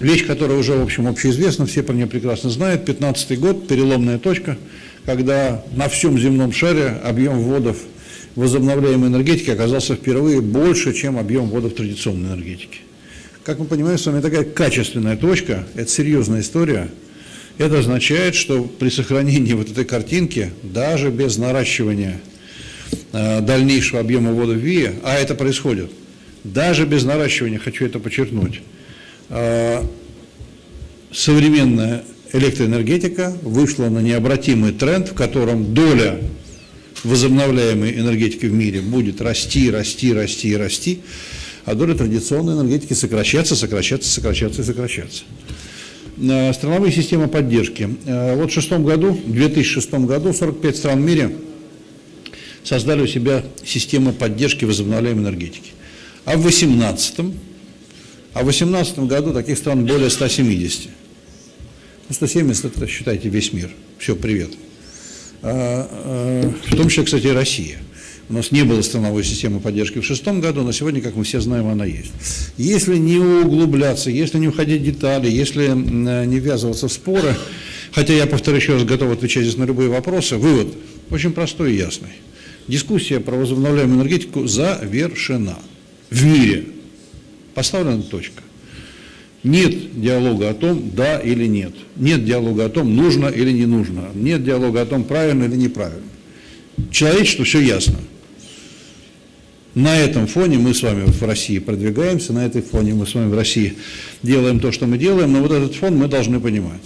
вещь, которая уже, в общем, общеизвестна, все про нее прекрасно знают. 15 год, переломная точка, когда на всем земном шаре объем вводов возобновляемой энергетики оказался впервые больше, чем объем вводов традиционной энергетики. Как мы понимаем, с вами такая качественная точка, это серьезная история. Это означает, что при сохранении вот этой картинки, даже без наращивания э, дальнейшего объема вводов ВИА, а это происходит, даже без наращивания, хочу это подчеркнуть, современная электроэнергетика вышла на необратимый тренд, в котором доля возобновляемой энергетики в мире будет расти, расти, расти и расти, а доля традиционной энергетики сокращаться, сокращаться, сокращаться и сокращаться. Э, страновые системы поддержки. Э, вот в шестом году, в 2006 году 45 стран в мире создали у себя системы поддержки возобновляемой энергетики. А в 2018, а в 18 году таких стран более 170. 170 это, считайте, весь мир. Все, привет. А, а, в том числе, кстати, Россия. У нас не было страновой системы поддержки в шестом году, но сегодня, как мы все знаем, она есть. Если не углубляться, если не уходить в детали, если не ввязываться в споры, хотя я, повторю еще раз, готов отвечать здесь на любые вопросы, вывод очень простой и ясный. Дискуссия про возобновляемую энергетику завершена. В мире поставлена точка. Нет диалога о том, да или нет. Нет диалога о том, нужно или не нужно. Нет диалога о том, правильно или неправильно. Человечеству все ясно. На этом фоне мы с вами в России продвигаемся, на этом фоне мы с вами в России делаем то, что мы делаем, но вот этот фон мы должны понимать.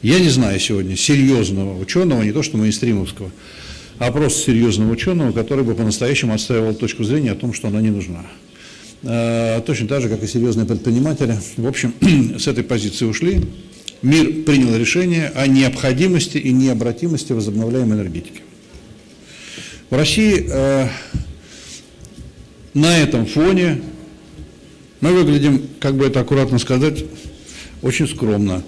Я не знаю сегодня серьезного ученого, не то что мейнстримовского, а просто серьезного ученого, который бы по-настоящему отстаивал точку зрения о том, что она не нужна. Э, точно так же, как и серьезные предприниматели. В общем, с этой позиции ушли. Мир принял решение о необходимости и необратимости возобновляемой энергетики. В России э, на этом фоне мы выглядим, как бы это аккуратно сказать, очень скромно,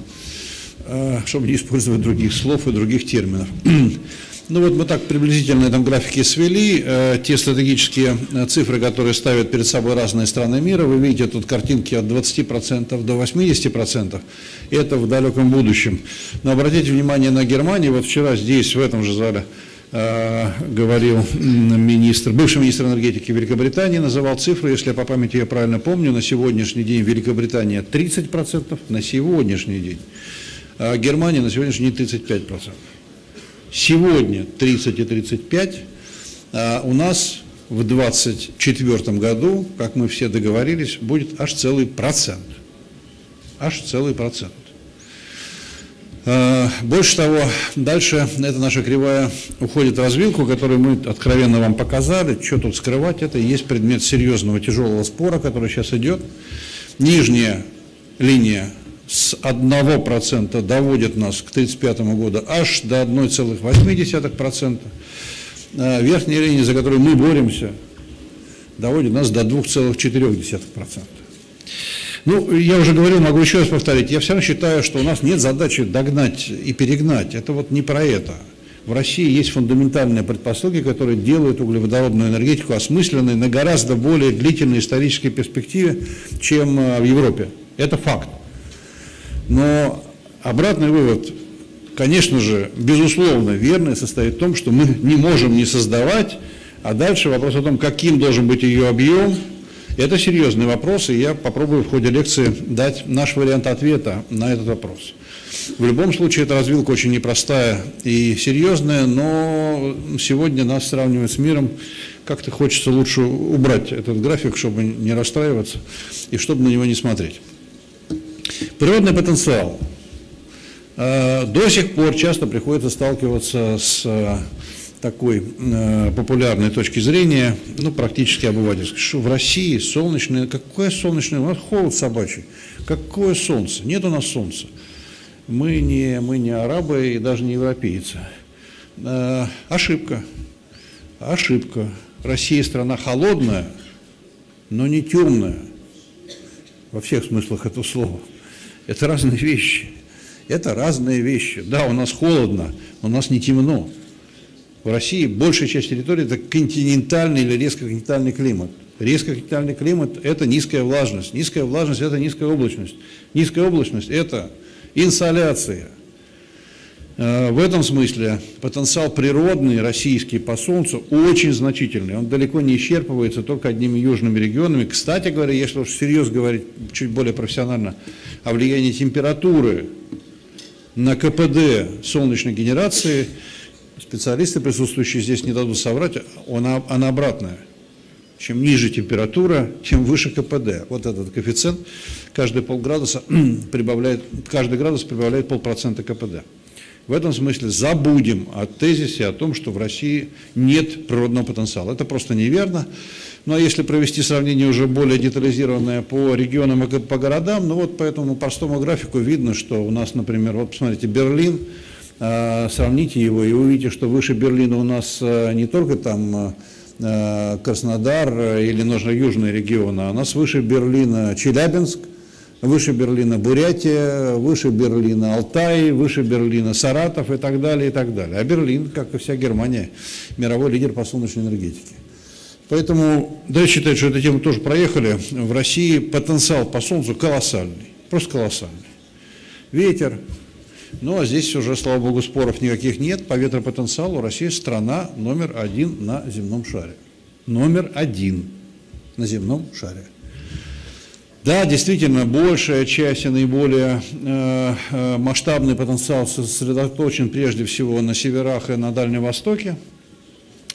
э, чтобы не использовать других слов и других терминов. Ну вот мы так приблизительно на этом графике свели э, те стратегические э, цифры, которые ставят перед собой разные страны мира. Вы видите тут картинки от 20% до 80%. Это в далеком будущем. Но обратите внимание на Германию. Вот вчера здесь, в этом же зале, э, говорил министр, бывший министр энергетики Великобритании, называл цифру, если я по памяти я правильно помню, на сегодняшний день Великобритания 30%, на сегодняшний день. А Германия на сегодняшний день 35%. Сегодня 30 и 35, а у нас в 2024 году, как мы все договорились, будет аж целый процент. Аж целый процент. А, больше того, дальше эта наша кривая уходит в развилку, которую мы откровенно вам показали. Что тут скрывать, это и есть предмет серьезного тяжелого спора, который сейчас идет. Нижняя линия с 1% доводит нас к 1935 году аж до 1,8%. А верхняя линия, за которую мы боремся, доводит нас до 2,4%. Ну, я уже говорил, могу еще раз повторить, я все равно считаю, что у нас нет задачи догнать и перегнать. Это вот не про это. В России есть фундаментальные предпосылки, которые делают углеводородную энергетику осмысленной на гораздо более длительной исторической перспективе, чем а, в Европе. Это факт. Но обратный вывод, конечно же, безусловно верный, состоит в том, что мы не можем не создавать, а дальше вопрос о том, каким должен быть ее объем, это серьезный вопрос, и я попробую в ходе лекции дать наш вариант ответа на этот вопрос. В любом случае, эта развилка очень непростая и серьезная, но сегодня нас сравнивают с миром. Как-то хочется лучше убрать этот график, чтобы не расстраиваться и чтобы на него не смотреть. Природный потенциал. Э, до сих пор часто приходится сталкиваться с э, такой э, популярной точки зрения, ну, практически обывательской, что в России солнечное, какое солнечное, у нас холод собачий, какое солнце, нет у нас солнца. Мы не, мы не арабы и даже не европейцы. ошибка, ошибка. Россия страна холодная, но не темная, во всех смыслах этого слова. Это разные вещи. Это разные вещи. Да, у нас холодно, у нас не темно. В России большая часть территории – это континентальный или резко континентальный климат. Резкий континентальный климат – это низкая влажность. Низкая влажность – это низкая облачность. Низкая облачность – это инсоляция. Э, в этом смысле потенциал природный, российский по Солнцу, очень значительный. Он далеко не исчерпывается только одними южными регионами. Кстати говоря, если уж серьезно говорить, чуть более профессионально, о влиянии температуры на КПД солнечной генерации, специалисты, присутствующие здесь, не дадут соврать, она, она обратная – чем ниже температура, тем выше КПД. Вот этот коэффициент каждый полградуса прибавляет, каждый градус прибавляет полпроцента КПД. В этом смысле забудем о тезисе о том, что в России нет природного потенциала. Это просто неверно. Ну а если провести сравнение уже более детализированное по регионам и по городам, ну вот по этому простому графику видно, что у нас, например, вот посмотрите, Берлин, э, сравните его, и увидите, что выше Берлина у нас э, не только там Краснодар или нужно южные регионы, а нас выше Берлина Челябинск, выше Берлина Бурятия, выше Берлина Алтай, выше Берлина Саратов и так далее, и так далее. А Берлин, как и вся Германия, мировой лидер по солнечной энергетике. Поэтому, да, считаю, что эту тему тоже проехали. В России потенциал по Солнцу колоссальный, просто колоссальный. Ветер, ну, а здесь уже, слава богу, споров никаких нет. По ветропотенциалу Россия страна номер один на земном шаре. Номер один на земном шаре. Да, действительно, большая часть и наиболее э, э, масштабный потенциал сосредоточен прежде всего на северах и на Дальнем Востоке.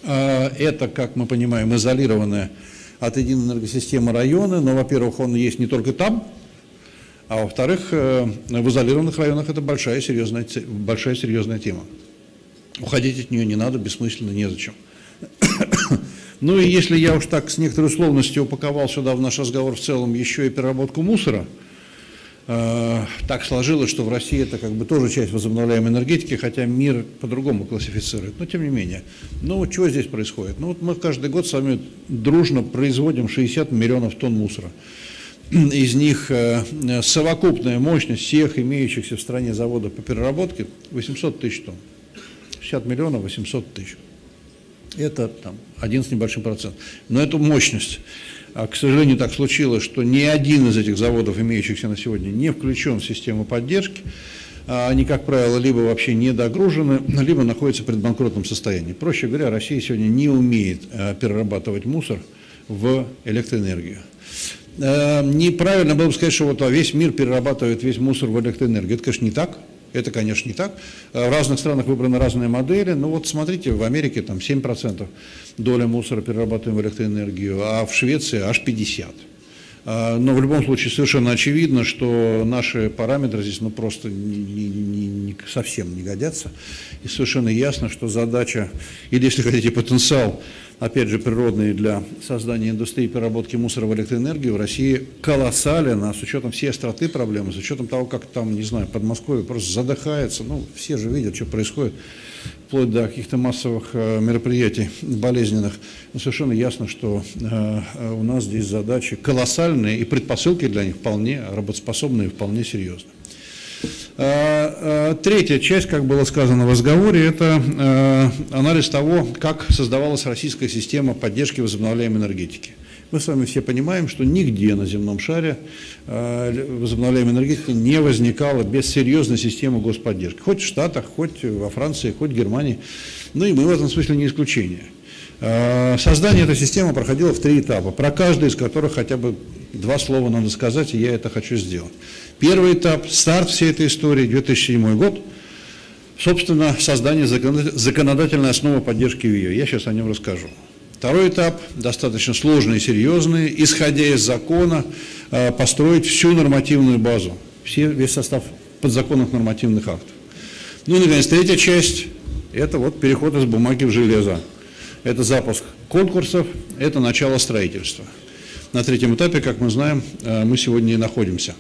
Э, это, как мы понимаем, изолированные от единой энергосистемы районы, но, во-первых, он есть не только там, а во-вторых, э, в изолированных районах это большая серьезная, большая серьезная тема. Уходить от нее не надо, бессмысленно, незачем. Ну и если я уж так с некоторой условностью упаковал сюда в наш разговор в целом еще и переработку мусора, э, так сложилось, что в России это как бы тоже часть возобновляемой энергетики, хотя мир по-другому классифицирует, но тем не менее. Ну вот чего здесь происходит? Ну вот мы каждый год с вами дружно производим 60 миллионов тонн мусора из них э, совокупная мощность всех имеющихся в стране заводов по переработке 800 тысяч тонн. 60 миллионов 800 тысяч. Это там, один с небольшим процентом. Но эту мощность, а, к сожалению, так случилось, что ни один из этих заводов, имеющихся на сегодня, не включен в систему поддержки. А, они, как правило, либо вообще не догружены, либо находятся в предбанкротном состоянии. Проще говоря, Россия сегодня не умеет э, перерабатывать мусор в электроэнергию. Э, неправильно было бы сказать, что вот весь мир перерабатывает весь мусор в электроэнергию. Это, конечно, не так. Это, конечно, не так. Э, в разных странах выбраны разные модели. Но вот смотрите, в Америке там 7% доля мусора перерабатываем в электроэнергию, а в Швеции аж 50%. Э, но в любом случае совершенно очевидно, что наши параметры здесь ну, просто не, не, не, совсем не годятся. И совершенно ясно, что задача, или если хотите потенциал опять же, природные для создания индустрии переработки мусора в электроэнергию в России колоссален, а с учетом всей остроты проблемы, с учетом того, как там, не знаю, Подмосковье просто задыхается, ну, все же видят, что происходит, вплоть до каких-то массовых э, мероприятий болезненных, ну, совершенно ясно, что э, у нас здесь задачи колоссальные, и предпосылки для них вполне работоспособные, вполне серьезные. А, третья часть, как было сказано в разговоре, это анализ того, как создавалась российская система поддержки возобновляемой энергетики. Мы с вами все понимаем, что нигде на земном шаре возобновляемой энергетики не возникало без серьезной системы господдержки. Хоть в Штатах, хоть во Франции, хоть в Германии. Ну и мы в этом смысле не исключение. Создание этой системы проходило в три этапа, про каждый из которых хотя бы два слова надо сказать, и я это хочу сделать. Первый этап, старт всей этой истории, 2007 год, собственно, создание законодательной основы поддержки ВИО. Я сейчас о нем расскажу. Второй этап, достаточно сложный и серьезный, исходя из закона, э, построить всю нормативную базу, все, весь состав подзаконных нормативных актов. Ну и, наконец, третья часть, это вот переход из бумаги в железо. Это запуск конкурсов, это начало строительства. На третьем этапе, как мы знаем, э, мы сегодня и находимся.